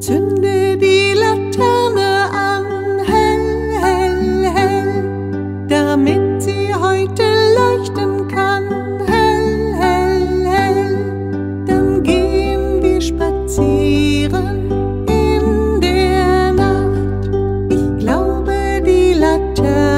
Zünde die Laterne an, hell, hell, hell, damit sie heute leuchten kann, hell, hell, hell. Dann gehen wir spazieren in der Nacht. Ich glaube, die Laterne.